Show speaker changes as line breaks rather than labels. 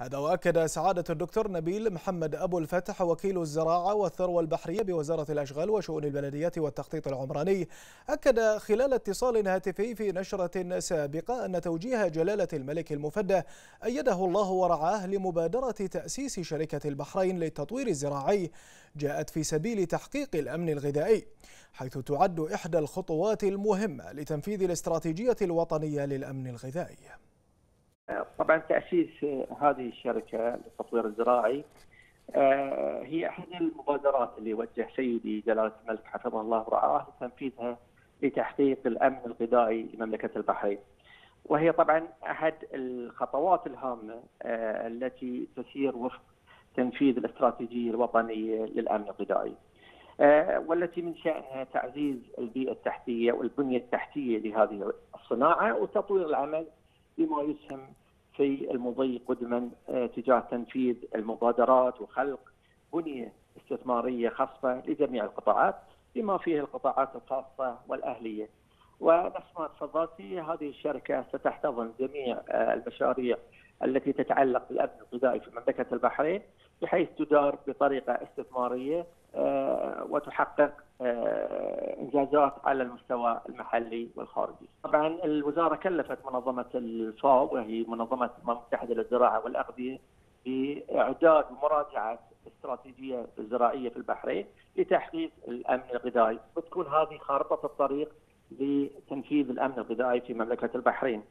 هذا وأكد سعادة الدكتور نبيل محمد أبو الفتح وكيل الزراعة والثروة البحرية بوزارة الأشغال وشؤون البلديات والتخطيط العمراني. أكد خلال اتصال هاتفي في نشرة سابقة أن توجيه جلالة الملك المفدى أيده الله ورعاه لمبادرة تأسيس شركة البحرين للتطوير الزراعي. جاءت في سبيل تحقيق الأمن الغذائي حيث تعد إحدى الخطوات المهمة لتنفيذ الاستراتيجية الوطنية للأمن الغذائي.
طبعا تأسيس هذه الشركة للتطوير الزراعي آه، هي أحد المبادرات اللي وجه سيدي جلالة الملك حفظه الله ورعاه لتنفيذها لتحقيق الأمن الغذائي لمملكة البحرين. وهي طبعا أحد الخطوات الهامة آه، التي تسير وفق تنفيذ الاستراتيجية الوطنية للأمن الغذائي. آه، والتي من شأنها تعزيز البيئة التحتية والبنية التحتية لهذه الصناعة وتطوير العمل بما يسهم في المضي قدما آه، تجاه تنفيذ المبادرات وخلق بنية استثمارية خاصه لجميع القطاعات بما فيه القطاعات الخاصة والأهلية. ونفس ما تفضلت هذه الشركة ستحتضن جميع آه، المشاريع التي تتعلق بالأمن الغذائي في مملكة البحرين بحيث تدار بطريقة استثمارية وتحقق إنجازات على المستوى المحلي والخارجي. طبعا الوزارة كلفت منظمة الفاو وهي منظمة الأمم المتحدة للزراعة والأغذية بإعداد ومراجعه استراتيجية الزراعيه في البحرين لتحقيق الأمن الغذائي، وتكون هذه خارطة الطريق لتنفيذ الأمن الغذائي في مملكة البحرين.